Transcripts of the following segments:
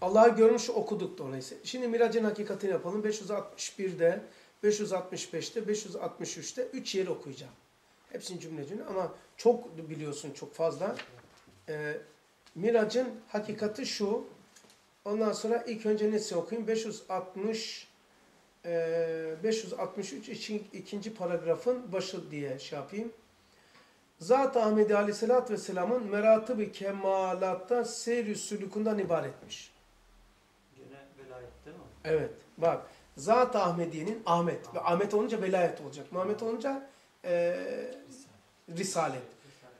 Allah'ı görmüş okuduk dolayısıyla. Şimdi miracın hakikatini yapalım. 561'de, 565'te, 563'te 3 yeri okuyacağım. Hepsini cümle cümle ama çok biliyorsun çok fazla. Ee, miracın hakikati şu. Ondan sonra ilk önce nesi okuyayım? 560 e, 563 için, ikinci paragrafın başı diye şey yapayım. Zat-ı Ahmedi Aleyhisselatü Vesselam'ın meratı kemalatta seyr-i sülükundan ibaretmiş. Gene velayet değil mi? Evet. Bak. Zat-ı Ahmediye'nin Ahmet. Ve Ahmet olunca velayet olacak. Muhammed olunca e, risalet.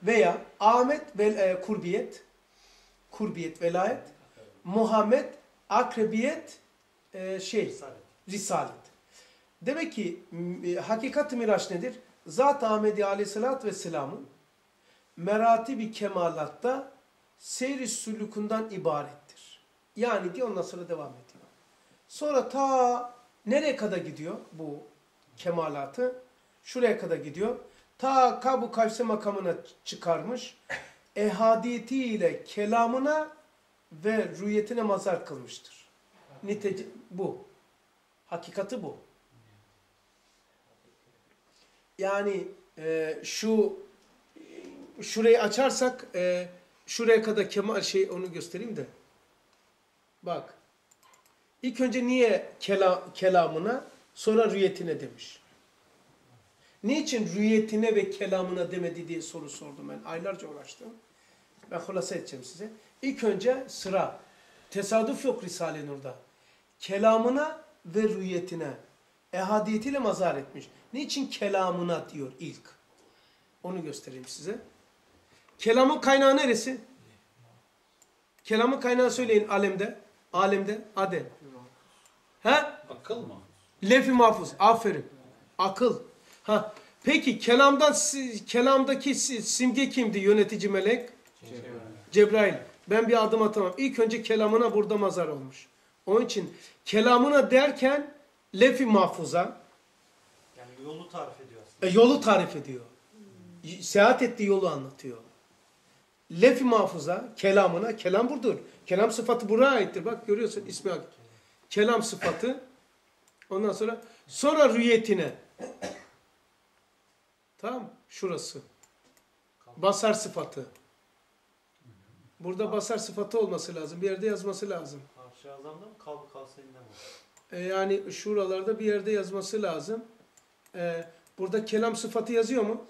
Veya Ahmet ve e, kurbiyet. Kurbiyet, velayet. Muhammed, akrebiyet, e, şey, Risalet. risalet. Demek ki e, hakikat-ı miraç nedir? Zat-ı Ahmedi Aleyhisselatü Vesselam'ın meratibi kemalatta seyri sülükundan ibarettir. Yani diyor ondan sonra devam ediyor. Sonra ta nereye kadar gidiyor bu kemalatı? Şuraya kadar gidiyor. Ta Kabu Kavse makamına çıkarmış. Ehadiyetiyle kelamına ve rüyetine mazar kılmıştır. Nitece bu. Hakikati bu. Yani e, şu şurayı açarsak e, şuraya kadar kemal şey onu göstereyim de. Bak. İlk önce niye kela, kelamına sonra rüyetine demiş. Niçin rüyetine ve kelamına demedi diye soru sordum ben. Aylarca uğraştım. Ben hulasa edeceğim size. İlk önce sıra. Tesadüf yok Risale-i Nur'da. Kelamına ve rüyetine ehadiyetiyle mazar etmiş. Niçin kelamına diyor ilk? Onu göstereyim size. Kelamın kaynağı neresi? Kelamın kaynağı söyleyin alemde. Alemde. Adem. He? Akıl mı? Lef-i mahfuz. Aferin. Akıl. Ha. Peki kelamdan kelamdaki si- simge kimdi yönetici melek? Cebrail. Ben bir adım atamam. İlk önce kelamına burada mazar olmuş. Onun için kelamına derken lef-i mahfuza Yani yolu tarif ediyor aslında. e, yolu tarif ediyor. Y- Seyahat ettiği yolu anlatıyor. Lef-i mahfuza kelamına, kelam budur. Kelam sıfatı buraya aittir. Bak görüyorsun ismi hak. Kelam sıfatı. Ondan sonra sonra rüyetine. Tamam Şurası. Basar sıfatı. Burada basar sıfatı olması lazım. Bir yerde yazması lazım. Arş-ı Azam'da mı? Kalb-ı Kavseyn'de mi? E, yani şuralarda bir yerde yazması lazım. E, burada kelam sıfatı yazıyor mu?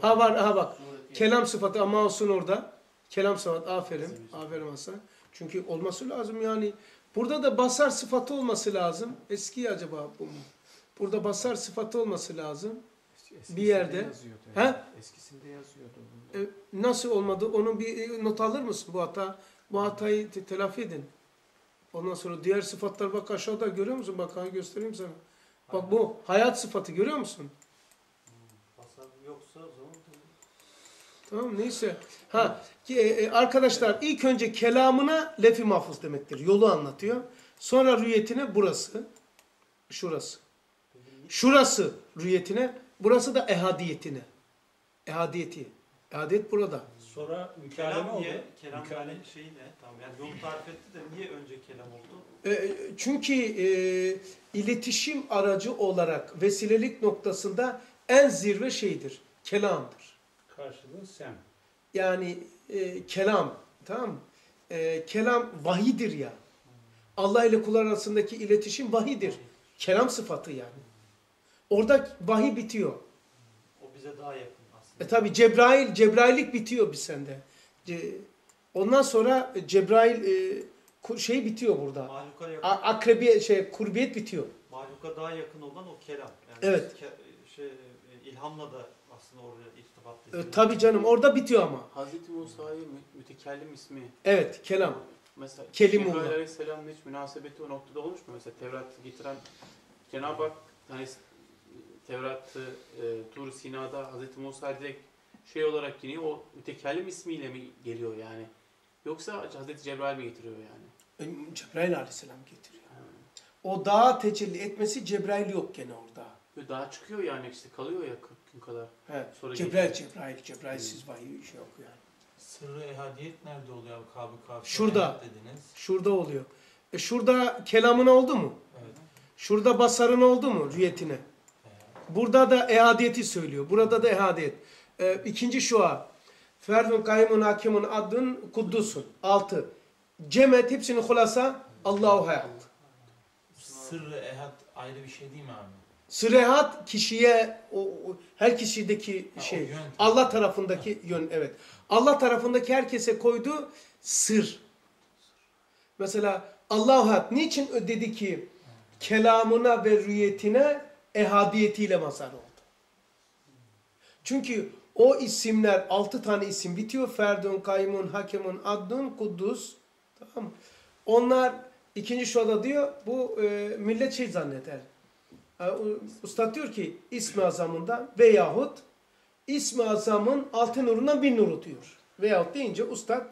Ha var, ha bak. Kelam sıfatı ama olsun orada. Kelam sıfatı, aferin. Aferin Hasan. Çünkü olması lazım yani. Burada da basar sıfatı olması lazım. Eski acaba bu mu? Burada basar sıfatı olması lazım. Eskisinde Bir yerde. yazıyordu He? yani. Eskisinde yazıyordu. E, nasıl olmadı? Onun bir not alır mısın bu hata? Bu hatayı te- telafi edin. Ondan sonra diğer sıfatlar bak aşağıda görüyor musun? Bak göstereyim sana. Bak bu hayat sıfatı görüyor musun? Tamam neyse. Ha ki, e, e, arkadaşlar ilk önce kelamına lefi mahfuz demektir. Yolu anlatıyor. Sonra rüyetine burası. Şurası. Şurası rüyetine. Burası da ehadiyetine. Ehadiyeti. Ehadiyet burada. Sonra mükaleme oldu. niye? Kelam Mükale- yani şeyi ne? Tamam yani yolu tarif etti de niye önce kelam oldu? E, çünkü e, iletişim aracı olarak vesilelik noktasında en zirve şeydir. Kelamdır. Karşılığı sen. Yani e, kelam tamam mı? E, kelam vahidir ya. Allah ile kul arasındaki iletişim vahidir. Kelam sıfatı yani. Orada vahiy bitiyor. O bize daha yakın aslında. E tabi Cebrail, Cebraillik bitiyor bir sende. Ce- ondan sonra Cebrail e, şey bitiyor burada. Akrebi şey kurbiyet bitiyor. mahluka daha yakın olan o kelam. Yani Evet. ke- şey, e, ilhamla da aslında oraya irtibat E, ediyor. tabi canım orada bitiyor ama. Hazreti Musa'yı mü- mütekellim ismi Evet kelam. mesela Kelimullah. Cebrail Aleyhisselam'la hiç münasebeti o noktada olmuş mu? Mesela Tevrat'ı getiren Cenab-ı Hak hani Tevrat'ı e, Tur Sina'da Hazreti Musa direkt şey olarak yine o mütekellim ismiyle mi geliyor yani? Yoksa Hazreti Cebrail mi getiriyor yani? E, Cebrail aleyhisselam getiriyor. O dağa tecelli etmesi Cebrail yok gene orada. Böyle daha çıkıyor yani işte kalıyor ya 40 gün kadar. He. Sonra Cebrail, Cebrail, Cebrailsiz vahiy şey yok yani. Sırrı ehadiyet nerede oluyor abi? Kabı kafi. Şurada. dediniz. Şurada oluyor. E şurada kelamın oldu mu? Evet. Şurada basarın oldu mu rüyetine? Evet. Burada da ehadiyeti söylüyor. Burada da ehadiyet. E, ikinci şua. Ferdun kaymun hakimun adın kuddusun. Altı. Cemet hepsinin hulasa Allahu hayat. Sırrı ehad ayrı bir şey değil mi abi? Sırehat kişiye o, o- her kişideki Ha, şey yön. Allah tarafındaki yön evet. Allah tarafındaki herkese koyduğu sır. Mesela Allahu Hak niçin dedi ki kelamına ve rüyetine ehadiyetiyle mazhar oldu. Çünkü o isimler altı tane isim bitiyor. Ferdun, Kaymun, Hakemun, Addun, Kuddus. Tamam? Onlar ikinci şurada diyor bu e, millet şey zanneder. U- Ustad diyor ki ismi azamından veyahut ismi azamın altı nurundan bir nuru diyor. Veyahut deyince ustad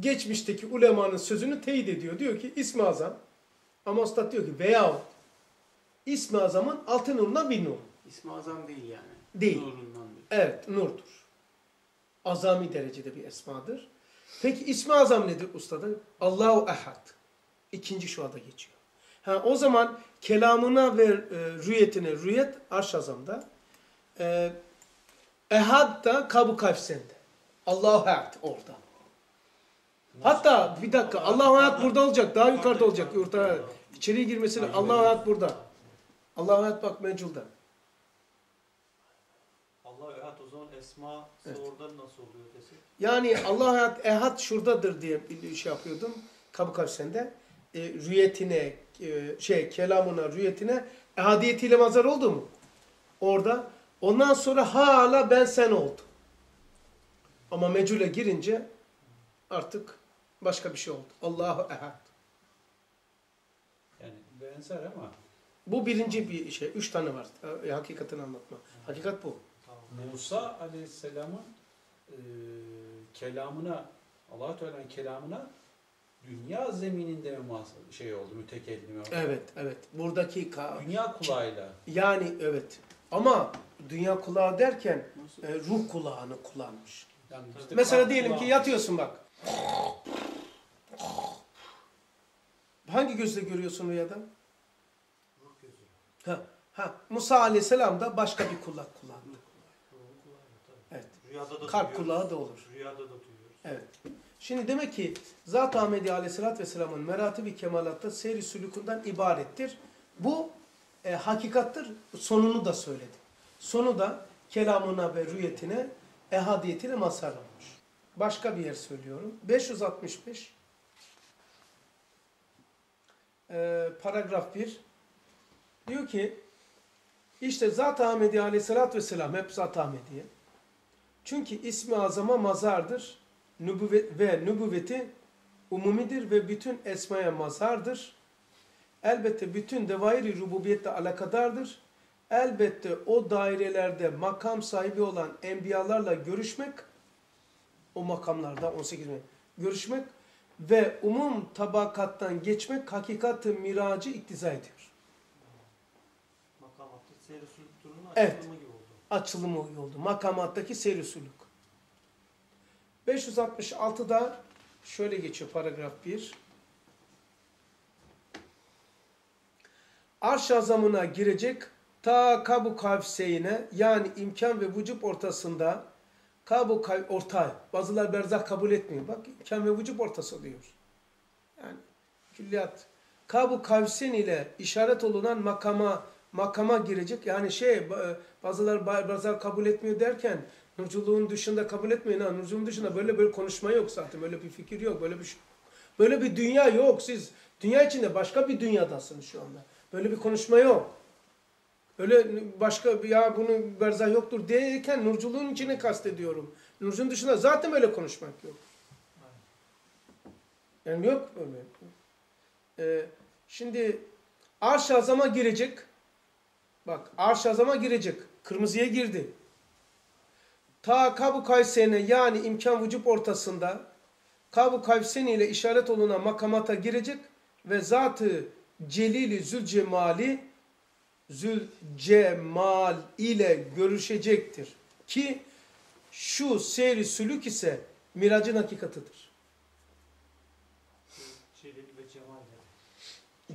geçmişteki ulemanın sözünü teyit ediyor. Diyor ki ismi azam ama ustad diyor ki veyahut ismi azamın altı nurundan bir nur. İsmi azam değil yani. Değil. Nurundan. Evet, nurdur. Azami derecede bir esmadır. Peki ismi azam nedir ustadı? Allahu Ehad. İkinci şuada geçiyor. Ha, o zaman kelamına ve e, rüyetine, rüyet arş azamda, e, ehad da kabu kafsende. Allahu Ehad orada. Hatta bir dakika Allahu Ehad burada olacak, daha yukarıda olacak. Orta, içeriye girmesine Allahu Ehad burada. Allahu Ehad bak meculda. Allah ehad o zaman esma Evet. orada nasıl oluyor desek? Yani Allah hayat ehad şuradadır diye bir şey yapıyordum. Kabı kavsende. E, rüyetine, e, şey kelamına, rüyetine ehadiyetiyle mazhar oldu mu? Orada. Ondan sonra hala ben sen oldu. Ama mecule girince artık başka bir şey oldu. Allahu ehad. Yani benzer ama Bu birinci bir şey. Üç tane var. E, hakikatini anlatma. Hakikat bu. Tamam. Musa Aleyhisselam'ın e, kelamına Allah Teala'nın kelamına dünya zemininde mi şey oldu mütekellim oldu? Evet, evet. Buradaki Dünya kulağıyla. yani evet. Ama dünya kulağı derken e, ruh kulağını kullanmış. Yani işte Mesela diyelim ki kulağı. yatıyorsun bak. Hangi gözle görüyorsun rüyada? Ruh gözü. Ha, ha. Musa aleyhisselam da başka bir kulak kullandı. Ruhun kulağı tabii. Evet. Rüyada da Kalp duyuyoruz. kulağı da olur. Rüyada da duyuyoruz. Evet. Şimdi demek ki Zat-ı Ahmedi aleyhissalatü vesselamın meratibi kemalatta seyri sülükundan ibarettir. Bu e, hakikattır. Sonunu da söyledim. Sonu da kelamına ve rüyetine, ehadiyetine mazhar olmuş. Başka bir yer söylüyorum. 565 e, paragraf 1 diyor ki işte Zat-ı Ahmedi aleyhissalatü vesselam hep Zat-ı Ahmediye. Çünkü ismi azama mazardır nübüvvet ve nübüvveti umumidir ve bütün esmaya mazhardır. Elbette bütün devairi rububiyetle alakadardır. Elbette o dairelerde makam sahibi olan enbiyalarla görüşmek, o makamlarda 18 bin görüşmek ve umum tabakattan geçmek hakikat-ı miracı iktiza ediyor. Makamatta seyir sülük durumunun Evet. açılımı gibi oldu. Açılımı oldu. Makamattaki seyr suluk. 566'da şöyle geçiyor paragraf 1. Arş azamına girecek ta kabu kavseyine yani imkan ve vücub ortasında kabu kav orta bazılar berzah kabul etmiyor. Bak imkan ve vücub ortası diyor. Yani külliyat. Kabu kavsen ile işaret olunan makama makama girecek. Yani şey ba- bazılar bazılar kabul etmiyor derken nurculuğun dışında kabul etmeyin ha. Nurculuğun dışında böyle böyle konuşma yok zaten. Böyle bir fikir yok. Böyle bir böyle bir dünya yok. Siz dünya içinde başka bir dünyadasınız şu anda. Böyle bir konuşma yok. Öyle başka bir- ya bunu berzah yoktur derken nurculuğun içine kastediyorum. Nurculuğun dışında zaten böyle konuşmak yok. Yani yok öyle. Ee, şimdi arş azama girecek. Bak arş azama girecek. Kırmızıya girdi. Ta kabu kaysene yani imkan vücub ortasında kabu kaysen ile işaret olunan makamata girecek ve zatı celili zülcemali zülcemal ile görüşecektir. Ki Şu seyri sülük ise miracın hakikatıdır. Celil ve Cemal.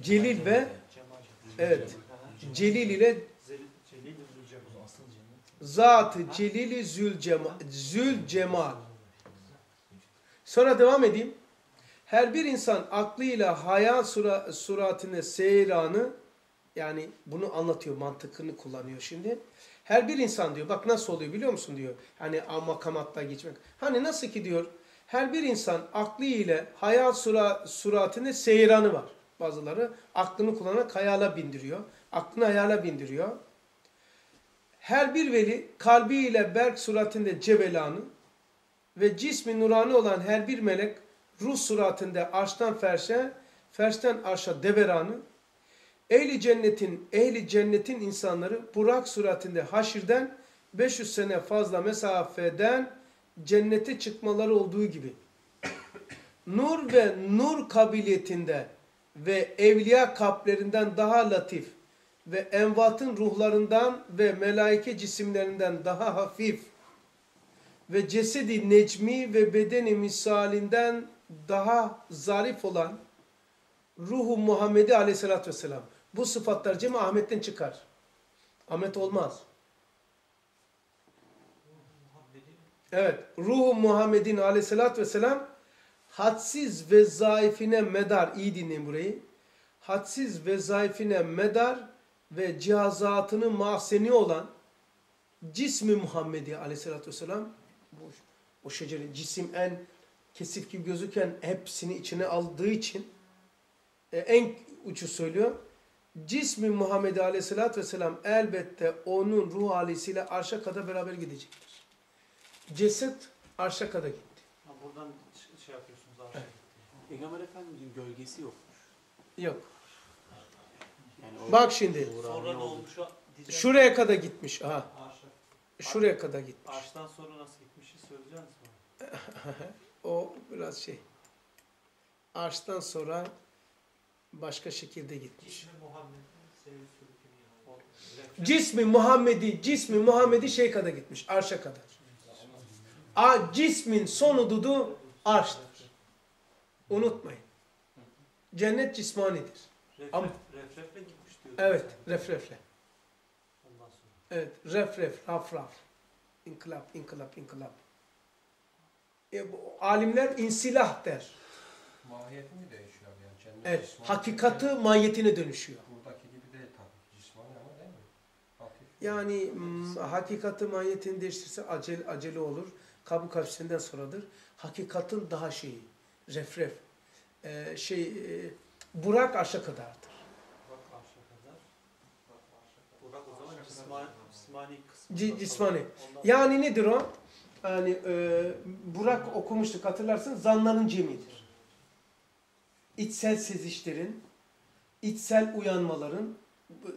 Celil ve Cemal. Evet. Celil ile Zelil, Celil ve Zülcemal. Asıl cennet. Zatı celili zül cemal, zül cemal. Sonra devam edeyim. Her bir insan aklıyla hayal sura, suratine seyranı yani bunu anlatıyor, mantıkını kullanıyor şimdi. Her bir insan diyor, bak nasıl oluyor biliyor musun diyor. Hani makamatla geçmek. Hani nasıl ki diyor, her bir insan aklı ile hayal sura, suratine seyranı var. Bazıları aklını kullanarak hayala bindiriyor. Aklını hayala bindiriyor. Her bir veli kalbiyle berk suratinde cebelanı ve cismi nurani olan her bir melek ruh suratinde arştan ferşe, ferşten arşa deveranı, ehli cennetin, ehli cennetin insanları Burak suratinde haşirden 500 sene fazla mesafeden cennete çıkmaları olduğu gibi. Nur ve nur kabiliyetinde ve evliya kalplerinden daha latif ve envatın ruhlarından ve melaike cisimlerinden daha hafif ve cesedi necmi ve bedeni misalinden daha zarif olan ruhu Muhammedi aleyhissalatü vesselam. Bu sıfatlar Cem Ahmet'ten çıkar. Ahmet olmaz. Evet. Ruhu Muhammed'in aleyhissalatü vesselam hadsiz ve zayıfine medar. iyi dinleyin burayı. Hadsiz ve zayıfine medar ve cihazatını mahseni olan cismi Muhammedi aleyhissalatü vesselam bu, o şecerin cisim en kesif gibi gözüken hepsini içine aldığı için e, en uçu söylüyor. Cismi Muhammed Aleyhisselatü Vesselam elbette onun ruh halisiyle arşa kadar beraber gidecektir. Ceset arşa kadar gitti. ha, buradan şey yapıyorsunuz aşağı. Peygamber Efendimizin gölgesi yokmuş. Yok. Yani Bak şimdi. Sonra ne olmuş? Şuraya kadar gitmiş. Aha. Şuraya kadar gitmiş. Arştan sonra nasıl gitmişi söyleyeceğiz mi? O biraz şey. Arştan sonra başka şekilde gitmiş. Cismi Muhammedi, cismi Muhammedi şey kadar gitmiş. Arşa kadar. A, cismin sonu dudu arştır. Unutmayın. Cennet cismanidir. Ama- Refref, refrefle Evet, refrefle. Ondan sonra. Evet, refref, raf raf. İnkılap, inkılap, inkılap. E, bu, alimler insilah der. Mahiyeti mi değişiyor yani? Cennet Evet, cismani hakikati değil, mahiyetine dönüşüyor. Buradaki gibi değil tabii. Cismani ama değil mi? Hafif. Yani mm, hakikati mahiyetini değiştirse acele, acele olur. Kabul kafesinden sonradır. Hakikatin daha şeyi, refref, e, şey, e, Burak aşağı kadardır. Burak arşa kadar. Burak o zaman cismani, cismani kısmı. C- cismani. Ondan- Yani nedir o? Yani e, Burak okumuştuk hatırlarsın zanların cemidir. İçsel sezişlerin, içsel uyanmaların,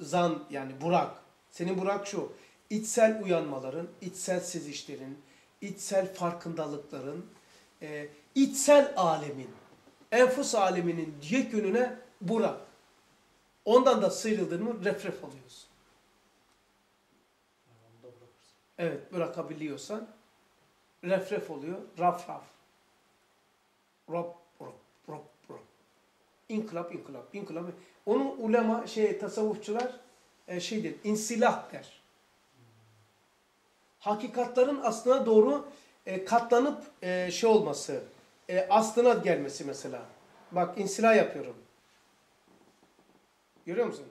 zan yani Burak, senin Burak şu, içsel uyanmaların, içsel sezişlerin, içsel farkındalıkların, e, içsel alemin, enfus aleminin yekününe Burak. Ondan da sıyrıldın mı refref oluyorsun. Yani onu da bırakırsın. Evet bırakabiliyorsan refref oluyor. Raf raf. Rop rop rop rop. İnkılap inkılap inkılap. Onu ulema şey tasavvufçular e, şeydir insilah der. Hakikatların aslına doğru e, katlanıp e, şey olması, e, aslına gelmesi mesela. Bak insilah yapıyorum. Görüyor musun?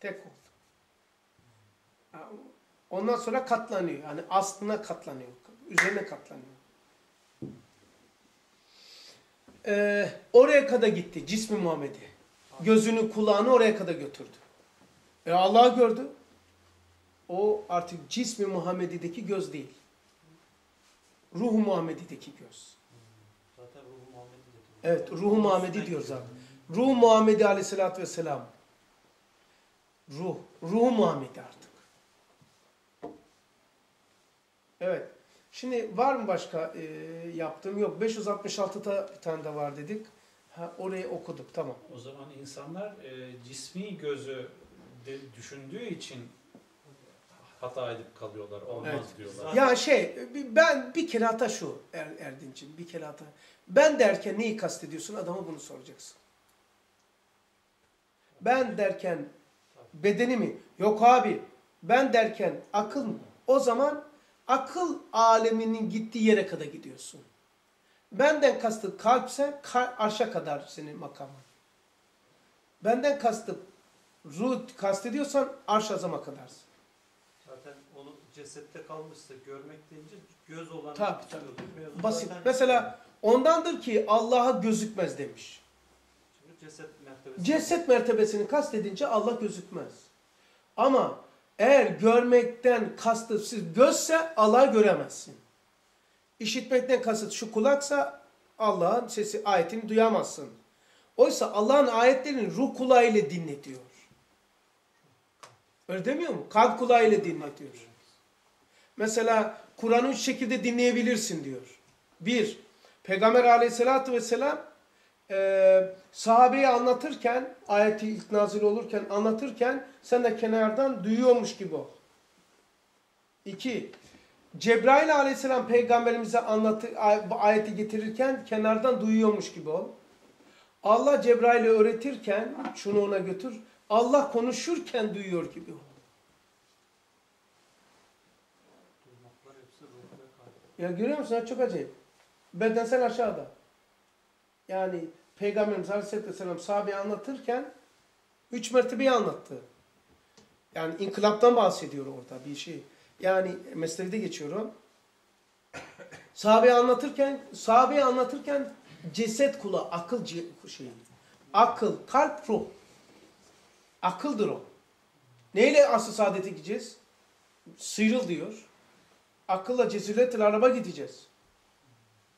Tek oldu. Ondan sonra katlanıyor. Yani aslına katlanıyor. Üzerine katlanıyor. Ee, oraya kadar gitti cismi Muhammed'i. Gözünü kulağını oraya kadar götürdü. E Allah gördü. O artık cismi Muhammedi'deki göz değil. Ruhu Muhammedi'deki göz. Zaten ruhu Muhammed'i. Evet, ruhu Muhammedi diyoruz abi. Ruh Muhammedi aleyhissalatü vesselam. Ruh. Ruh Muhammedi artık. Evet. Şimdi var mı başka e, yaptığım? Yok. 566'da bir tane de var dedik. Ha, orayı okuduk. Tamam. O zaman insanlar e, cismi gözü de düşündüğü için hata edip kalıyorlar. Olmaz Evet. diyorlar. Ya şey ben bir kere hata şu er, Erdinç'im bir kere hata. Ben derken neyi kastediyorsun adama bunu soracaksın. Ben derken bedeni mi? Yok abi. Ben derken akıl mı? O zaman akıl aleminin gittiği yere kadar gidiyorsun. Benden kastı kalpse kal- arşa kadar senin makamın. Benden kastı ruh kastediyorsan arş azama kadarsın. Zaten onu cesette kalmışsa görmek deyince göz olan Tabii? Mevzu Basit. zaten- Mesela ondandır ki Allah'a gözükmez demiş. Ceset mertebesi. Ceset mertebesini kastedince Allah gözükmez. Ama eğer görmekten kastı siz gözse Allah'ı göremezsin. İşitmekten kasıt şu kulaksa Allah'ın sesi ayetini duyamazsın. Oysa Allah'ın ayetlerini ruh kulağıyla dinletiyor. Öyle demiyor mu? Kalp kulağıyla dinletiyor. Mesela Kur'an'ı üç şekilde dinleyebilirsin diyor. Bir, Peygamber aleyhissalatü vesselam e, sahabeyi anlatırken, ayeti ilk nazil olurken anlatırken sen de kenardan duyuyormuş gibi ol. İki, Cebrail aleyhisselam peygamberimize anlatı, ayeti getirirken kenardan duyuyormuş gibi ol. Allah Cebrail'e öğretirken şunu ona götür. Allah konuşurken duyuyor gibi ol. Ya görüyor musun? Çok acayip. Bedensel aşağıda. Yani Peygamberimiz Aleyhisselatü Vesselam sahabeyi anlatırken üç mertebeyi anlattı. Yani inkılaptan bahsediyor orada bir şey. Yani meslekte geçiyorum. Sahabeyi anlatırken, sahabeyi anlatırken ceset kulağı, akıl şeyi. Akıl, kalp, ruh. Akıldır o. Neyle asıl saadete gideceğiz? Sıyrıl diyor. Akılla cesuretle araba gideceğiz.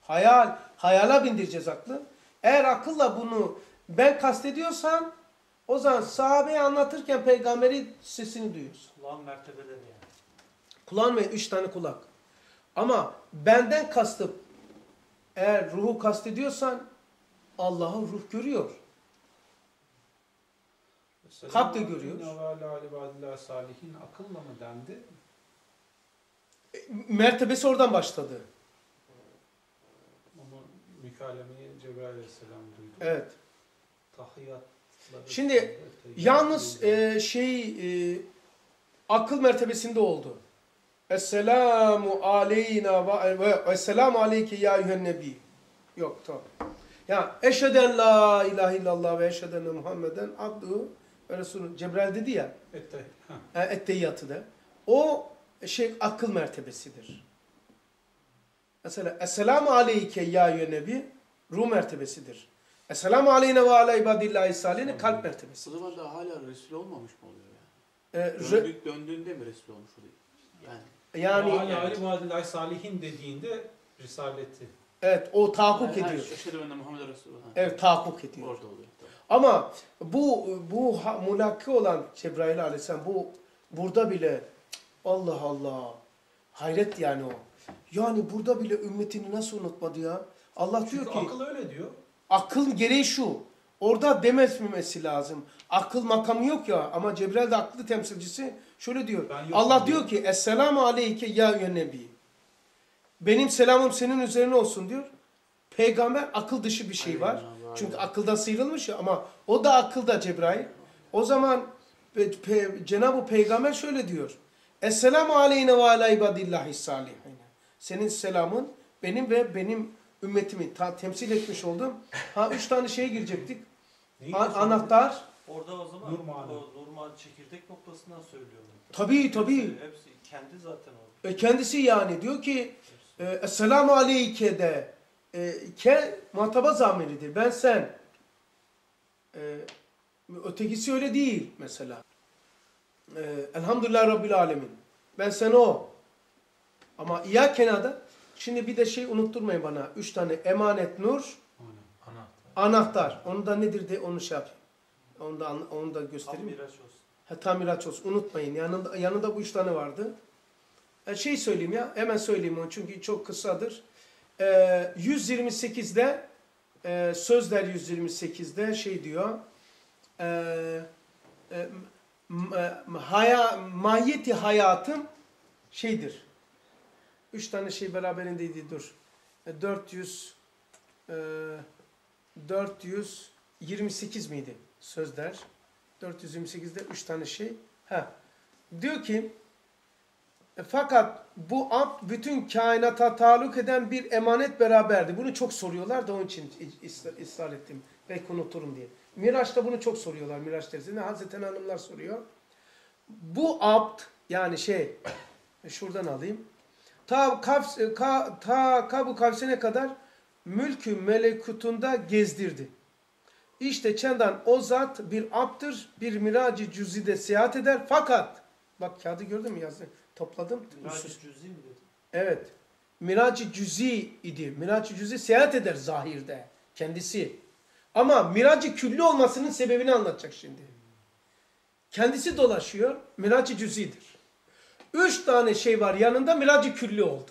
Hayal, hayala bindireceğiz aklı. Eğer akılla bunu ben kastediyorsam o zaman sahabeyi anlatırken peygamberi sesini duyuyorsun. Kulağın mertebeleri yani. Kulağın ve üç tane kulak. Ama benden kastım eğer ruhu kastediyorsan Allah'ı ruh görüyor. Kalp de görüyor. salihin akılla mı dendi? Mertebesi oradan başladı. Onu mükalemeyi Cebrail Aleyhisselam duydu. Evet. Tahiyyatları Şimdi, tahiyyat Yalnız e, şey e, akıl mertebesinde oldu. Esselamu aleyna ve esselamu aleyke ya eyyühen nebi. Yok tamam. Ya eşheden la ilahe illallah ve eşheden Muhammeden abdu ve resulü. Cebrail dedi ya e, etteyyatı da. O şey akıl mertebesidir. Mesela Esselamu aleyke ya eyyühen nebi ruh mertebesidir. Esselamu aleyne ve ala ibadillahi salihine kalp mertebesi. O zaman da hala Resul olmamış mı oluyor yani? E, Döndük, döndüğünde mi Resul olmuş oluyor? Yani yani Yani Ali Vadillahi Salihin dediğinde Risaleti. Evet o tahakkuk Yani ediyor. Eşhedü enne Muhammed Resulullah. Evet tahakkuk ediyor. Orada oluyor. Tamam. Ama bu bu mulakki olan Cebrail aleyhisselam bu burada bile Allah Allah hayret yani o. Yani burada bile ümmetini nasıl unutmadı ya? Allah Çünkü diyor ki akıl öyle diyor. akıl gereği şu. Orada dememesi lazım. Akıl makamı yok ya ama Cebrail de aklı temsilcisi şöyle diyor. Ben yokum Allah diyor. ki Esselamu aleyke ya nebi. Benim selamım senin üzerine olsun diyor. Peygamber akıl dışı bir şey var. Çünkü aynen. akıldan sıyrılmış ya ama o da akılda Cebrail. O zaman pe- pe- Cenab-ı Peygamber şöyle diyor. Esselamu aleyne ve ala ibadillahi salihine. Senin selamın benim ve benim ümmetimi ta- temsil etmiş oldum. Ha üç tane şeye girecektik. Neyi A- anahtar. Orada o zaman Nurmani. o Nurman çekirdek noktasından söylüyorum. Tabii tabii. Hepsi kendi zaten o. E, kendisi yani diyor ki e, Esselamu aleyke de e, ke muhataba zamiridir. Ben sen. E, ötekisi öyle değil mesela. E, Elhamdülillah Rabbil Alemin. Ben sen o. Ama ya kenada şimdi bir de şey unutturmayın bana. Üç tane emanet nur. Anahtar. anahtar. Onu da nedir de onu şey yapayım. Onu da, onu da göstereyim. miraç olsun. Ha, tamiraç olsun. Unutmayın. Yanında, yanında bu üç tane vardı. E, şey söyleyeyim ya. Hemen söyleyeyim onu çünkü çok kısadır. E, 128'de e, Sözler 128'de şey diyor. E, e, e, haya, mahiyeti hayatım şeydir. Üç tane şey beraberindeydi dur. E, 400 e, 428 miydi sözler? 428'de üç tane şey. Ha. Diyor ki e, fakat bu abd bütün kainata taluk eden bir emanet beraberdi. Bunu çok soruyorlar da onun için ısrar ettim. Belki unuturum diye. Miraç'ta bunu çok soruyorlar. Miraç dersinde Hazreti Hanımlar soruyor. Bu abd yani şey şuradan alayım. Ta, kavs, ka, ta Kabu Kavsi'ne kadar mülkü melekutunda gezdirdi. İşte çendan o zat bir abdır, bir miracı cüzide seyahat eder. Fakat, bak kağıdı gördün mü yazdı? Topladım. Miracı cüzi mi dedi? Evet. Miracı cüzi idi. Miracı cüzi seyahat eder zahirde. Kendisi. Ama miracı külli olmasının sebebini anlatacak şimdi. Kendisi dolaşıyor. Miracı cüzidir. Üç tane şey var yanında miracı külli oldu.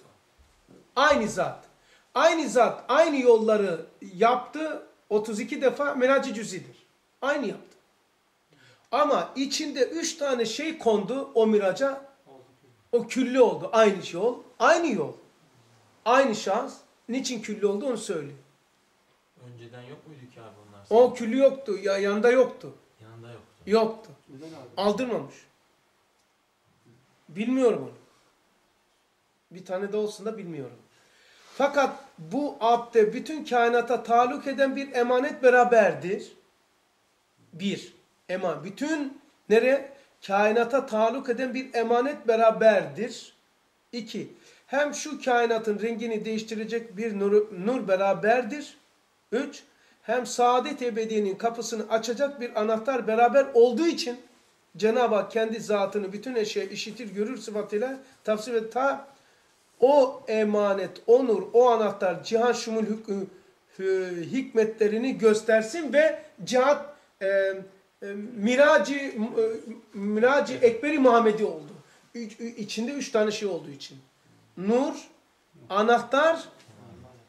Aynı zat. Aynı zat aynı yolları yaptı. 32 defa miracı cüzidir. Aynı yaptı. Ama içinde üç tane şey kondu o miraca o külli oldu. Aynı yol. Aynı yol. Aynı şahıs. Niçin külli oldu onu söylüyor. Önceden yok muydu ki abi onlar? O külli yoktu. Ya, yanında yoktu. Yanında yoktu. Yoktu. Aldırmamış. Bilmiyorum onu. Bir tane de olsun da bilmiyorum. Fakat bu abde bütün kainata taluk eden bir emanet beraberdir. Bir. Eman. Bütün nere? Kainata taluk eden bir emanet beraberdir. İki. Hem şu kainatın rengini değiştirecek bir nur, nur beraberdir. Üç. Hem saadet ebediyenin kapısını açacak bir anahtar beraber olduğu için Cenab-ı Hak kendi zatını bütün eşya işitir, görür sıfatıyla tavsiye ve ta o emanet, o nur, o anahtar cihan şumul hikmetlerini göstersin ve cihat e, e, miracı e, miracı ekberi Muhammedi oldu. Üç, içinde üç tane şey olduğu için. Nur, anahtar,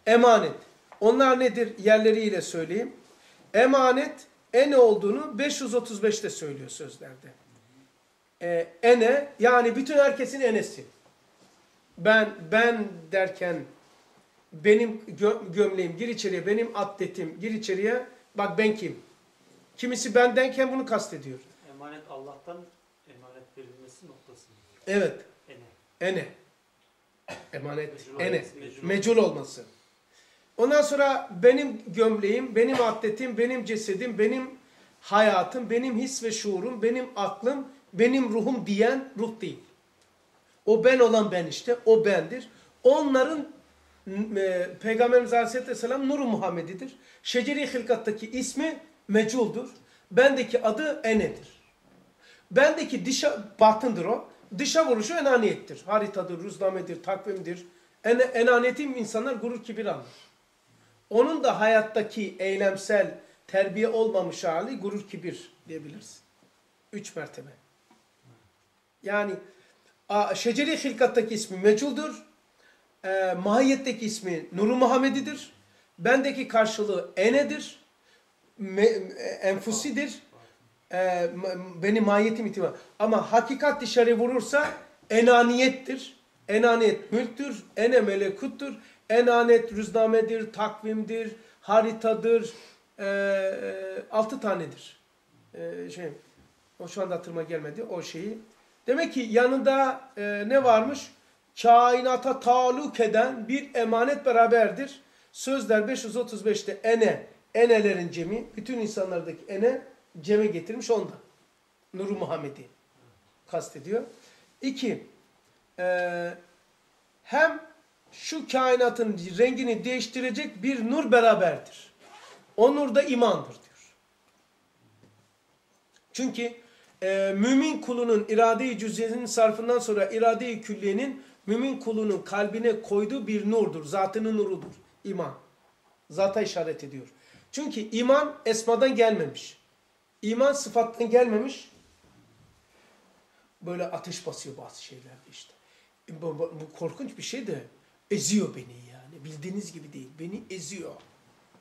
emanet. Onlar nedir? Yerleriyle söyleyeyim. Emanet ene olduğunu 535'te söylüyor sözlerde. Ee, ene yani bütün herkesin enesi. Ben ben derken benim gö- gömleğim gir içeriye, benim atletim gir içeriye. Bak ben kim? Kimisi ben derken bunu kastediyor. Emanet Allah'tan emanet verilmesi noktası. Evet, Ene. ene. Emanet, Mecul ene. mecul Mecul olması. Ondan sonra benim gömleğim, benim atletim, benim cesedim, benim hayatım, benim his ve şuurum, benim aklım, benim ruhum diyen ruh değil. O ben olan ben işte, o bendir. Onların e, Peygamberimiz Aleyhisselam Nur-u Muhammedidir. Şeceri hilkattaki ismi meculdur. Bendeki adı enedir. Bendeki dışa, batındır o. Dışa vuruşu enaniyettir. Haritadır, rüznamedir, takvimdir. En, enaniyetim insanlar gurur kibir anlar. Onun da hayattaki eylemsel terbiye olmamış hali gurur kibir diyebiliriz. Üç mertebe. Yani şeceri hilkattaki ismi meculdur. E, mahiyetteki ismi Nuru Muhammedidir. Bendeki karşılığı enedir. Me, enfusidir. E, benim mahiyetim itibar. Ama hakikat dışarı vurursa enaniyettir. Enaniyet mülktür. Ene melekuttur. Enanet rüznamedir, takvimdir, haritadır. E, e, altı tanedir. E, şey, o şu anda hatırıma gelmedi o şeyi. Demek ki yanında e, ne varmış? Kainata taluk eden bir emanet beraberdir. Sözler 535'te ene, enelerin cemi, bütün insanlardaki ene ceme getirmiş onda. Nuru Muhammed'i kastediyor. İki, e, hem şu kainatın rengini değiştirecek bir nur beraberdir. O nur da imandır diyor. Çünkü e, mümin kulunun irade-i cüz'inin sarfından sonra irade-i külliyenin mümin kulunun kalbine koyduğu bir nurdur. Zatının nurudur. İman. Zata işaret ediyor. Çünkü iman esmadan gelmemiş. İman sıfattan gelmemiş. Böyle ateş basıyor bazı şeylerde işte. E, Bu, bu- bu korkunç bir şey de eziyor beni yani. Bildiğiniz gibi değil. Beni eziyor.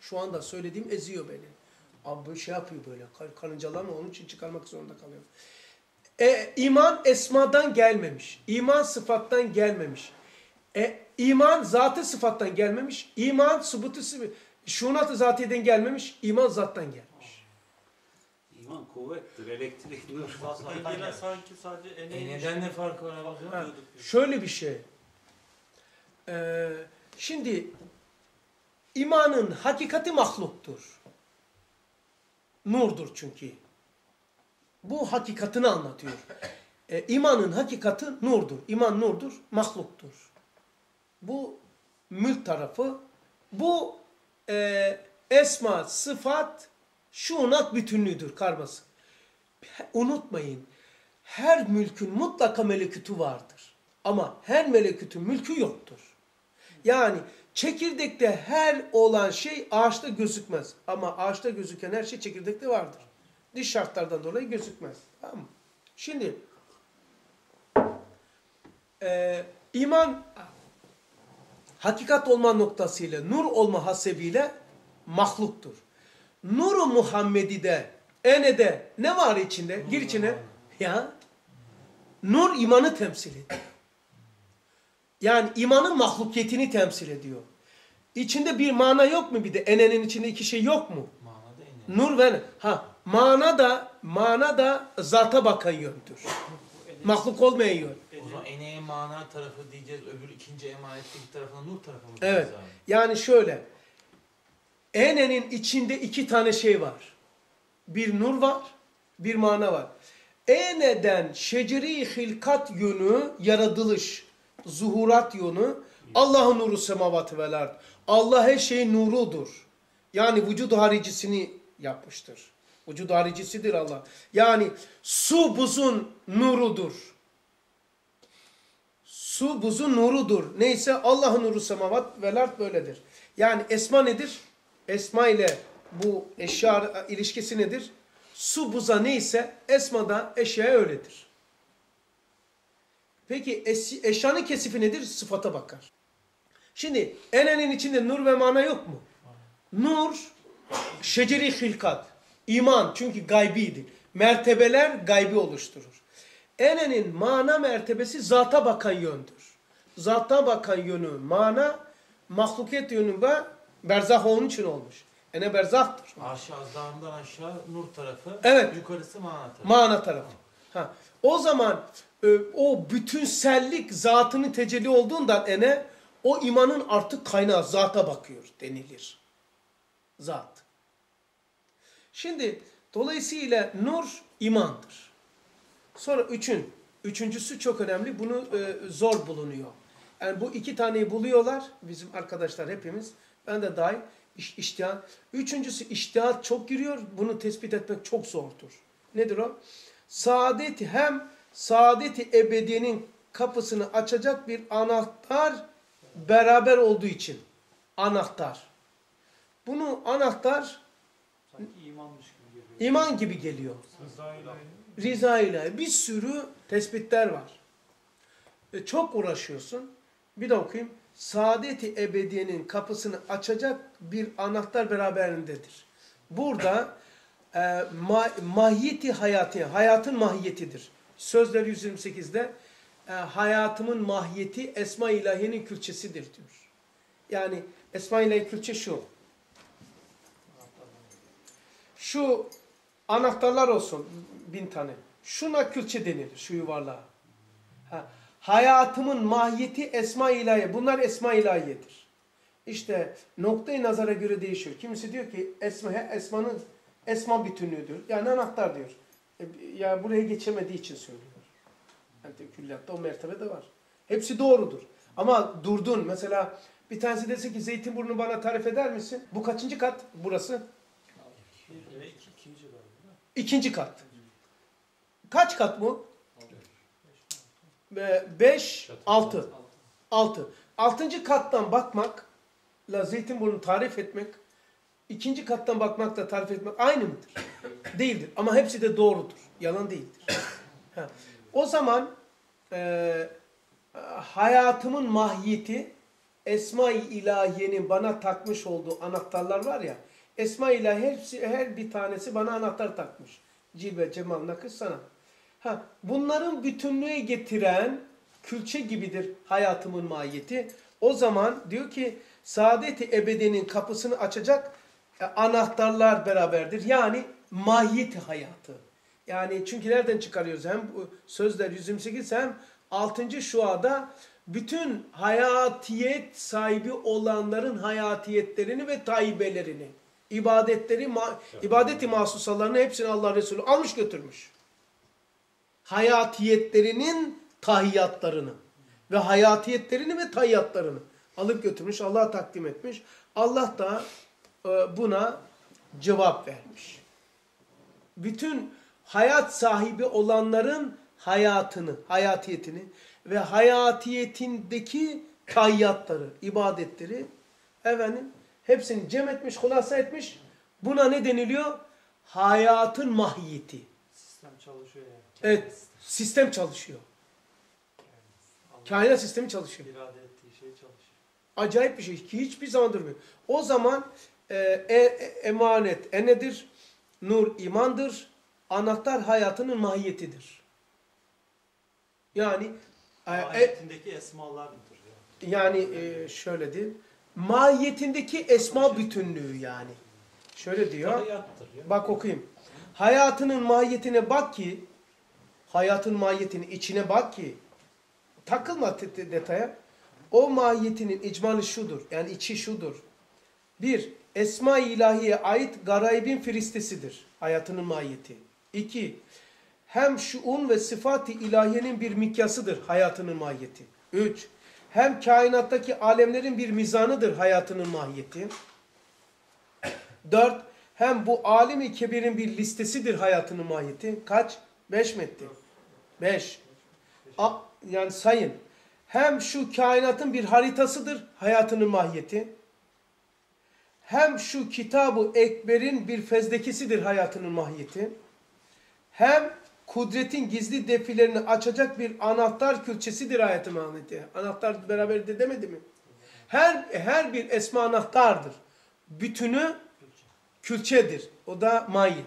Şu anda söylediğim eziyor beni. Abi şey yapıyor böyle. kar- Karıncalanma onun için çıkarmak zorunda kalıyorum. E, iman esmadan gelmemiş. İman sıfattan gelmemiş. E, iman zatı sıfattan gelmemiş. İman subutu şunat-ı zatiden gelmemiş. İman zattan gelmiş. İman kuvvettir, elektrik, nur. Yine sanki sadece E eneymiş. neden ne farkı var biz. şöyle bir şey. Ee, şimdi imanın hakikati mahluktur. Nurdur çünkü. Bu hakikatini anlatıyor. Ee, imanın hakikati nurdur. İman nurdur, mahluktur. Bu mülk tarafı. Bu e, esma, sıfat, şunat bütünlüğüdür, karması. Unutmayın, her mülkün mutlaka melekütü vardır. Ama her melekütün mülkü yoktur. Yani çekirdekte her olan şey ağaçta gözükmez. Ama ağaçta gözüken her şey çekirdekte vardır. Dış şartlardan dolayı gözükmez. Tamam mı? Şimdi e, iman hakikat olma noktasıyla, nur olma hasebiyle mahluktur. Nuru Muhammedi'de, enede ne var içinde? Gir içine. Ya. Nur imanı temsil ediyor. Yani imanın mahlukiyetini temsil ediyor. İçinde bir mana yok mu bir de? Enenin içinde iki şey yok mu? Manada inen. Nur ve ha mana da mana da zata bakan yöndür. Mahluk olmayan yön. O zaman eneye mana tarafı diyeceğiz. Öbür ikinci emanetteki tarafına nur tarafı mı Evet. abi? Yani şöyle. Enenin içinde iki tane şey var. Bir nur var, bir mana var. Eneden şeceri hilkat yönü, yaratılış, zuhurat yönü, Allah'ın nuru semavatı vel ard. Allah her şeyin nurudur. Yani vücud haricisini yapmıştır. Vücud haricisidir Allah. Yani su buzun nurudur. Su buzun nurudur. Neyse Allah'ın nuru semavat vel ard böyledir. Yani esma nedir? Esma ile bu eşya ilişkisi nedir? Su buza neyse esma da eşyaya öyledir. Peki eşyanın kesifi nedir? Sıfata bakar. Şimdi enenin içinde nur ve mana yok mu? Nur, şeceri hilkat, iman çünkü gaybidir. Mertebeler gaybi oluşturur. Enenin mana mertebesi zata bakan yöndür. Zata bakan yönü mana, mahlukiyet yönü ve berzah onun için olmuş. Ene berzahtır. Aşağı dağından aşağı nur tarafı. Evet. Yukarısı mana tarafı. Mana tarafı. Ha. O zaman e, o bütünsellik zatının tecelli olduğundan ene o imanın artık kaynağı zata bakıyor denilir. Zat. Şimdi dolayısıyla nur imandır. Sonra üçün. Üçüncüsü çok önemli. Bunu e, zor bulunuyor. Yani bu iki taneyi buluyorlar. Bizim arkadaşlar hepimiz. Ben de dahil. İş, iştihat. Üçüncüsü iştihat çok giriyor. Bunu tespit etmek çok zordur. Nedir o? Saadet hem saadeti ebediyenin kapısını açacak bir anahtar beraber olduğu için. Anahtar. Bunu anahtar Sanki imanmış gibi geliyor. iman gibi geliyor. Riza ilahi. Bir sürü tespitler var. E, çok uğraşıyorsun. Bir de okuyayım. Saadeti ebediyenin kapısını açacak bir anahtar beraberindedir. Burada e, ma mahiyeti hayatı, hayatın mahiyetidir. Sözler 128'de e, hayatımın mahiyeti Esma ilahiyenin külçesidir diyor. Yani Esma ilahi külçe şu. Şu anahtarlar olsun bin tane. Şuna külçe denilir şu yuvarlığa. Ha, hayatımın mahiyeti esma ilahiye. Bunlar esma ilahiyedir. İşte noktayı nazara göre değişiyor. Kimisi diyor ki esma esmanın esma bütünlüğüdür. Yani anahtar diyor. E, ya buraya geçemediği için söylüyor. Yani külliyatta o mertebe de var. Hepsi doğrudur. Ama durdun mesela bir tanesi desin ki Zeytinburnu bana tarif eder misin? Bu kaçıncı kat? Burası. İkinci kat. Kaç kat bu? 5, 6. 6. Altıncı kattan bakmakla Zeytinburnu tarif etmek, ikinci kattan bakmakla tarif etmek aynı mıdır? Değildir. Ama hepsi de doğrudur. Yalan değildir. Ha. O zaman e, hayatımın mahiyeti Esma-i İlahiye'nin bana takmış olduğu anahtarlar var ya, Esma-i İlahi hepsi, her bir tanesi bana anahtar takmış. Cilve, cemal, nakış, sana. Ha, bunların bütünlüğe getiren külçe gibidir hayatımın mahiyeti. O zaman diyor ki saadet-i ebedenin kapısını açacak e, anahtarlar beraberdir. Yani mahiyeti hayatı. Yani çünkü nereden çıkarıyoruz? Hem sözler 128 hem 6. şuada bütün hayatiyet sahibi olanların hayatiyetlerini ve taibelerini, ibadetleri, ma- ibadeti mahsusalarını hepsini Allah Resulü almış götürmüş. Hayatiyetlerinin tahiyyatlarını ve hayatiyetlerini ve tahiyyatlarını alıp götürmüş, Allah'a takdim etmiş. Allah da e, buna cevap vermiş. Bütün hayat sahibi olanların hayatını, hayatiyetini ve hayatiyetindeki tayyatları, ibadetleri efendim hepsini cem etmiş, hulasa etmiş. Buna ne deniliyor? Hayatın mahiyeti. Sistem çalışıyor yani. Evet, sistem çalışıyor. Kainat sistemi çalışıyor. irade ettiği şey çalışıyor. Acayip bir şey ki hiçbir zaman durmuyor. O zaman e- e- emanet e nedir? Nur imandır. Anahtar hayatının mahiyetidir. Yani e, e, Ayetindeki esmalar mıdır? Yani? e, şöyle diyeyim. Mahiyetindeki esma bütünlüğü yani. Şöyle diyor. Tabiattır ya. Bak okuyayım. Hayatının mahiyetine bak ki hayatın mahiyetinin içine bak ki takılma detaya. O mahiyetinin icmalı şudur. Yani içi şudur. Bir, Esma-i İlahiye ait garaybin firistesidir. Hayatının mahiyeti. İki, hem şuun ve sıfat-ı ilahiyenin bir mikyasıdır hayatının mahiyeti. Üç, hem kainattaki alemlerin bir mizanıdır hayatının mahiyeti. Dört, hem bu alim-i kebirin bir listesidir hayatının mahiyeti. Kaç? Beş mi? Beş. A, yani sayın. Hem şu kainatın bir haritasıdır hayatının mahiyeti. Hem şu kitabı ekberin bir fezlekesidir hayatının mahiyeti. Hem kudretin gizli defilerini açacak bir anahtar külçesidir hayatın mahiyeti. Anahtar beraber de demedi mi? Her, her bir esma anahtardır. Bütünü külçedir. O da mahiyet.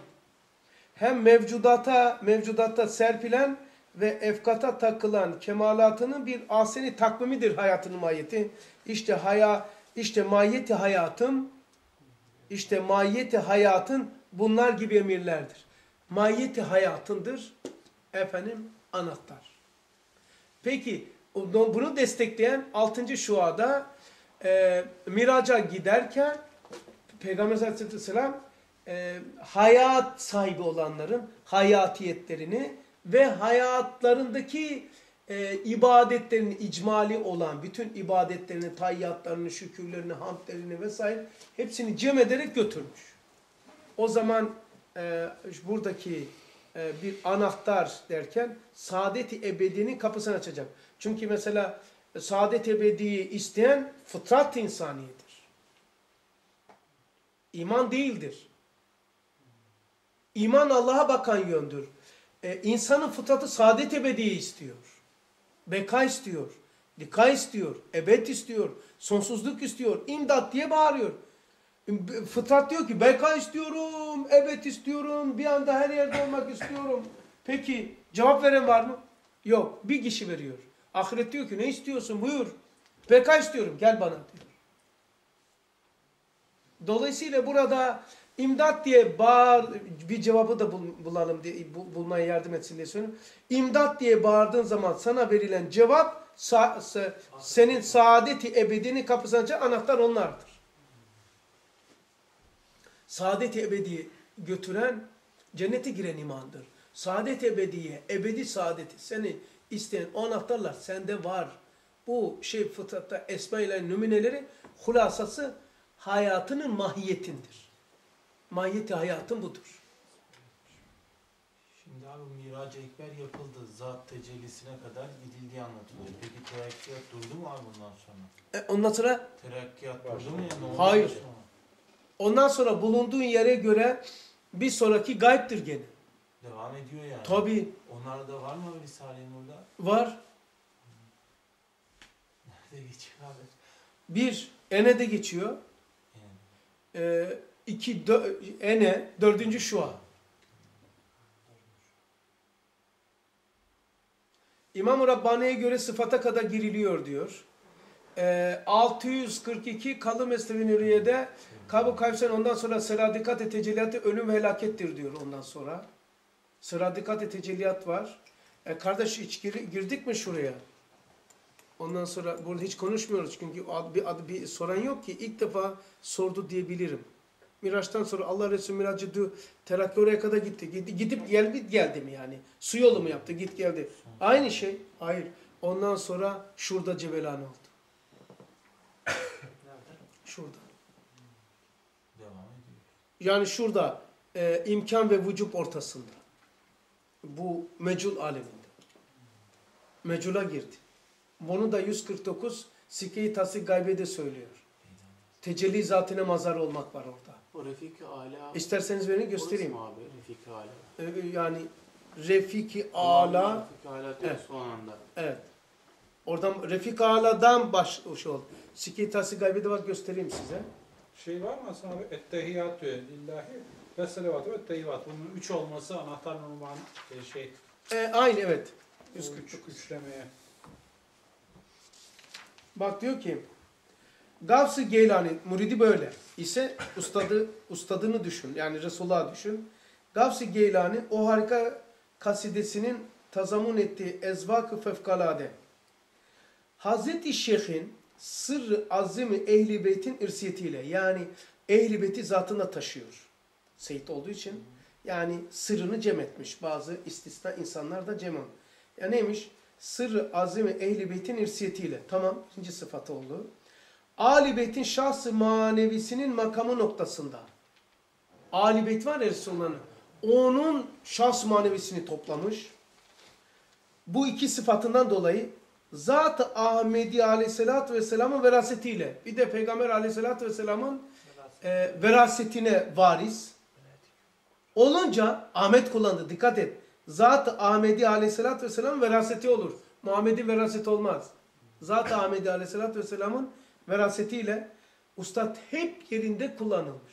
Hem mevcudata, mevcudatta serpilen ve efkata takılan kemalatının bir aseni takvimidir hayatının mahiyeti. İşte haya, işte mahiyeti hayatım, işte mahiyeti hayatın bunlar gibi emirlerdir. Mahiyeti hayatındır efendim anahtar. Peki bunu destekleyen 6. şuada e, miraca giderken Peygamber aleyhisselam e, hayat sahibi olanların hayatiyetlerini ve hayatlarındaki e, ibadetlerini icmali olan bütün ibadetlerini, tayyatlarını, şükürlerini, hamdlerini vesaire hepsini cem ederek götürmüş. O zaman e, buradaki e, bir anahtar derken saadet-i ebedinin kapısını açacak. Çünkü mesela saadet ebediyi isteyen fıtrat insaniyedir. İman değildir. İman Allah'a bakan yöndür. Ee, insanın fıtratı saadet ebediye istiyor. Beka istiyor. Lika istiyor. Ebed istiyor. Sonsuzluk istiyor. İmdat diye bağırıyor. Fıtrat diyor ki beka istiyorum, ebed istiyorum, bir anda her yerde olmak istiyorum. Peki cevap veren var mı? Yok. Bir kişi veriyor. Ahiret diyor ki ne istiyorsun buyur. Beka istiyorum gel bana diyor. Dolayısıyla burada imdat diye bağır, bir cevabı da bul- bulalım diye, bu- bulmaya yardım etsin diye söylüyorum. İmdat diye bağırdığın zaman sana verilen cevap sa- sa- senin saadeti ebedinin kapısını açan anahtar onlardır. Saadet-i ebedi götüren cennete giren imandır. Saadet ebediye, ebedi saadeti seni isteyen o anahtarlar sende var. Bu şey fıtratta esma ile nümuneleri hulasası hayatının mahiyetindir. Mahiyeti hayatın budur. Şimdi abi Mirac-ı Ekber yapıldı. Zat tecellisine kadar gidildiği anlatılıyor. Peki terakkiyat durdu mu abi bundan sonra? E, ondan sonra Terakkiyat durdu mu ya? Ne oldu Hayır. sonra? Ondan sonra bulunduğun yere göre bir sonraki gayiptir gene. Devam ediyor yani. Tabi Onlarda var mı abi Risale-i Nur'da? var. Nerede geçiyor abi? Bir ene de geçiyor. Yani. E, iki dö- ene dördüncü şua. İmam-ı Rabbani'ye göre sıfata kadar giriliyor diyor. Ee, 642 Kalı Mesnevi Nuriye'de Kabu Kaysen ondan sonra Seradikat-ı Tecelliyatı ölüm helakettir diyor ondan sonra. Seradikat-ı Tecelliyat var. E kardeş hiç gir- girdik mi şuraya? Ondan sonra burada hiç konuşmuyoruz çünkü ad- bir, ad- bir soran yok ki ilk defa sordu diyebilirim. Miraç'tan sonra Allah Resulü Miraç'ı dü- terakki oraya kadar gitti. Gidip, gidip geldi, geldi mi yani? Su yolu mu yaptı? Git geldi. Aynı şey. Hayır. Ondan sonra şurada cevelan oldu. Şurada. Devam ediyor. Yani şurada e, imkan ve vücub ortasında. Bu mecul aleminde. Mecula girdi. Bunu da 149 Sikke-i Tasik Gaybe'de söylüyor. Tecelli zatine mazar olmak var orada. O Refik-i Ala. İsterseniz verin göstereyim. Abi? Refik-i Ala. E, yani Refiki Ala Refik-i Ala Evet. son anda. evet. Oradan Refik Ala'dan baş şey oldu. Sikke-i Tasik Gaybe'de bak göstereyim size. Şey var mı aslında abi? Ettehiyyatü lillahi ve salavatü ve teyyibat. Bunun üç olması anahtar numan e, şey. E, aynı evet. o üç 149. üçlemeye. Bak diyor ki Gavs-ı Geylani muridi böyle ise ustadı ustadını düşün yani Resulullah'ı düşün. Gavs-ı Geylani o harika kasidesinin tazamun ettiği ezvak-ı fevkalade. Hazreti Şeyh'in sırrı azimi ehli beytin irsiyetiyle yani ehli beyti zatına taşıyor. Seyit olduğu için yani sırrını cem etmiş. Bazı istisna insanlar da cem olmuş. Ya neymiş? Sırrı azimi ehli beytin irsiyetiyle. Tamam. ikinci sıfatı oldu. Ali beytin şahsı manevisinin makamı noktasında. Ali beyt var ya Resulullah'ın. Onun şahs manevisini toplamış. Bu iki sıfatından dolayı Zat-ı Ahmedi Aleyhisselatü Vesselam'ın verasetiyle bir de Peygamber Aleyhisselatü Vesselam'ın e, verasetine varis olunca Ahmet kullandı. Dikkat et. Zat-ı Ahmedi Aleyhisselatü Vesselam'ın veraseti olur. Muhammed'in veraseti olmaz. Zat-ı Ahmedi Aleyhisselatü Vesselam'ın verasetiyle Ustad hep yerinde kullanılmış.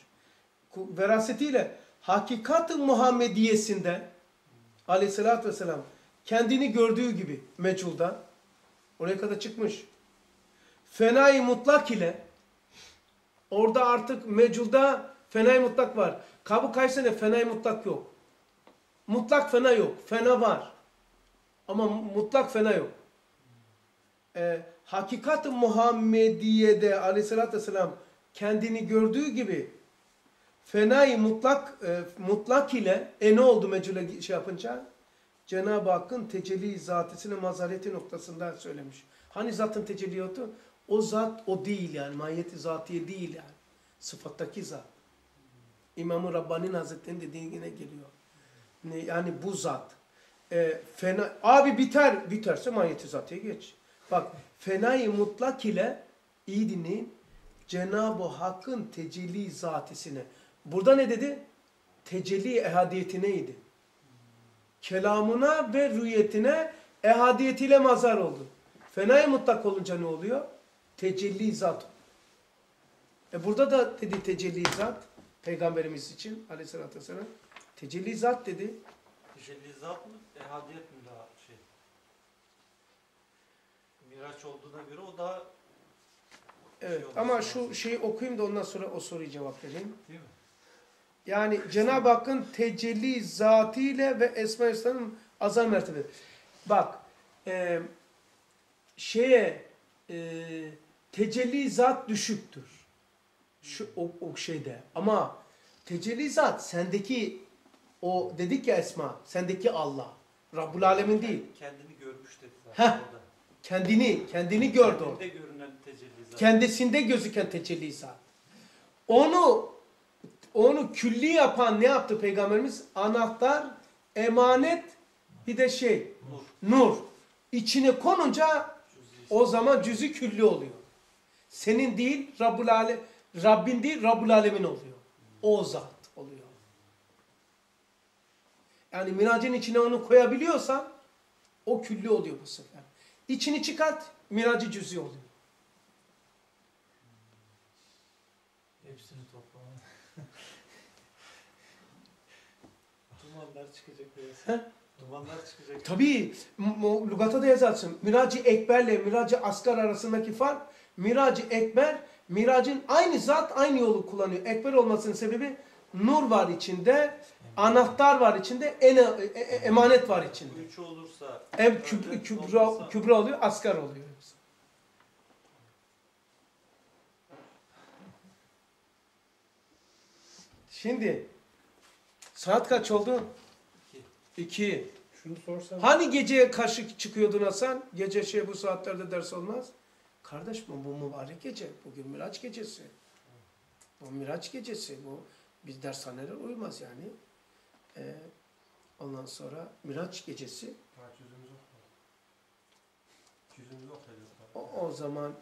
Ku- Verasetiyle hakikat-ı Muhammediyesinde Aleyhisselatü Vesselam kendini gördüğü gibi meculda oraya kadar çıkmış. Fenai mutlak ile orada artık meculda fenai mutlak var. Kabu Kaysen'de fenai mutlak yok. Mutlak fena yok. Fena var. Ama mutlak fena yok. Ee, Hakikat-ı Muhammediye'de aleyhissalatü vesselam kendini gördüğü gibi fenayı mutlak e, mutlak ile e ne oldu mecule şey yapınca? Cenab-ı Hakk'ın tecelli zatisine mazareti noktasında söylemiş. Hani zatın tecelliyatı? O zat o değil yani. Mahiyeti zatiye değil yani. Sıfattaki zat. İmam-ı Rabbani'nin Hazretleri'nin dediğine geliyor. Yani bu zat. E, fena, abi biter. Biterse mahiyeti zatiye geç. Bak fenayı mutlak ile iyi dinleyin. Cenab-ı Hakk'ın tecelli zatisine. Burada ne dedi? Tecelli ehadiyetineydi. Kelamına ve rüyetine ehadiyetiyle mazar oldu. Fenayı mutlak olunca ne oluyor? Tecelli zat. E burada da dedi tecelli zat. Peygamberimiz için aleyhissalatü vesselam. Tecelli zat dedi. Tecelli zat mı? Ehadiyet mi daha şey? Miraç olduğuna göre o daha Evet Şey ama şu şeyi okuyayım da ondan sonra o soruyu cevap vereyim. değil mi? Yani Cenab-ı Hakk'ın tecelli zatıyla ve Esma-i Hüsna'nın azam mertebe. Bak e, şeye e, tecelli zat düşüktür. Şu o, o şeyde. Ama tecelli zat sendeki o dedik ya Esma, sendeki Allah. Rabbul Alemin değil. Kendini görmüş dedi zaten Heh. orada. Kendini, kendini gördü orada. Kendinde görünen tecelli zat. kendisinde gözüken tecelli zat. Onu onu külli yapan ne yaptı peygamberimiz? Anahtar, emanet bir de şey Nur. nur. İçine konunca o zaman cüzü külli oluyor. Senin değil Rabbul Alem, Rabbin değil Rabbul Alemin oluyor. O zat oluyor. Yani miracın içine onu koyabiliyorsan o külli oluyor bu sefer. İçini çıkart, miracı cüz'i oluyor. Hepsini Dumanlar çıkacak. He? Dumanlar çıkacak. Tabii lügata da yazarsın. Miracı Ekber'le Miracı Asgar arasındaki fark Miracı Ekber Miracın aynı zat aynı yolu kullanıyor. Ekber olmasının sebebi nur var içinde, anahtar var içinde, ene, e- e- emanet var içinde. Üç olursa Ev küb, kübra, kübra oluyor, asgar oluyor. Şimdi saat kaç oldu? İki. Şunu sorsam. Hani geceye karşı çıkıyordun Hasan? Gece şey bu saatlerde ders olmaz. Kardeş bu, bu mübarek gece. Bugün Miraç gecesi. Bu Miraç gecesi. Bu biz dershaneler uymaz yani. Ee, ondan sonra Miraç gecesi. O, o zaman